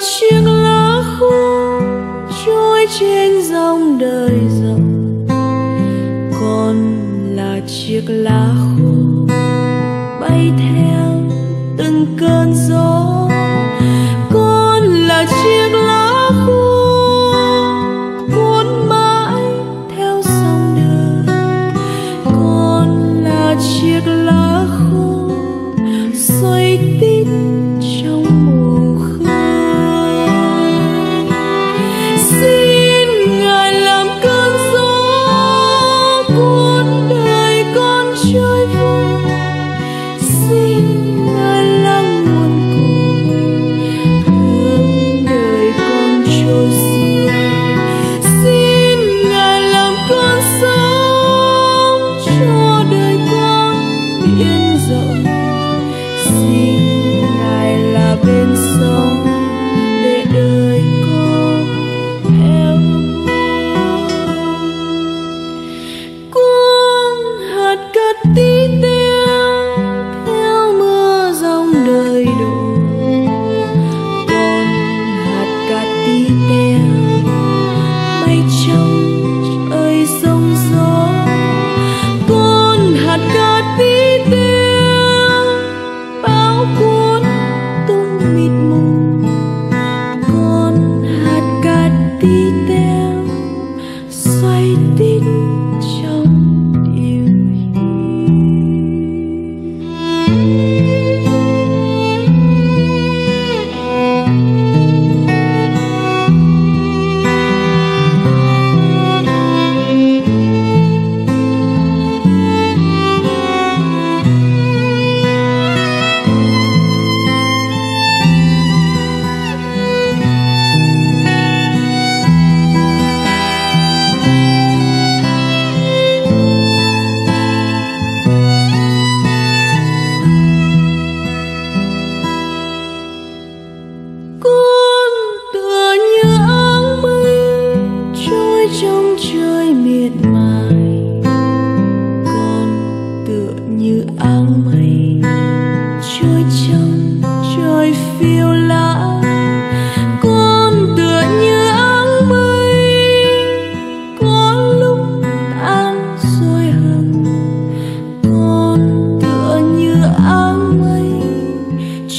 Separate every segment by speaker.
Speaker 1: chiếc lá khô trôi trên dòng đời rộng. Còn là chiếc lá khô bay theo từng cơn gió.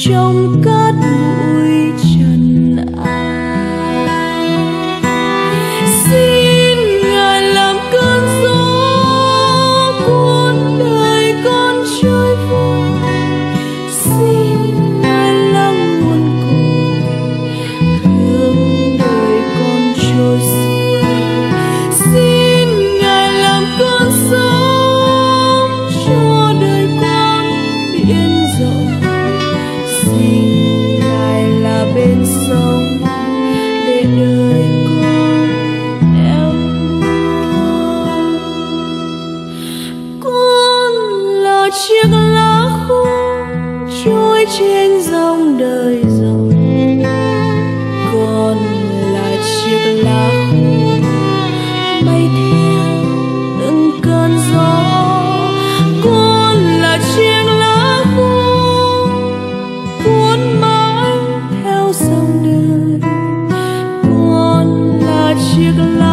Speaker 1: trong cát bụi. trên dòng đời rồi. Còn là chiếc lá khô bay theo từng cơn gió. Con là chiếc lá khô cuốn mãi theo dòng đời. Con là chiếc lá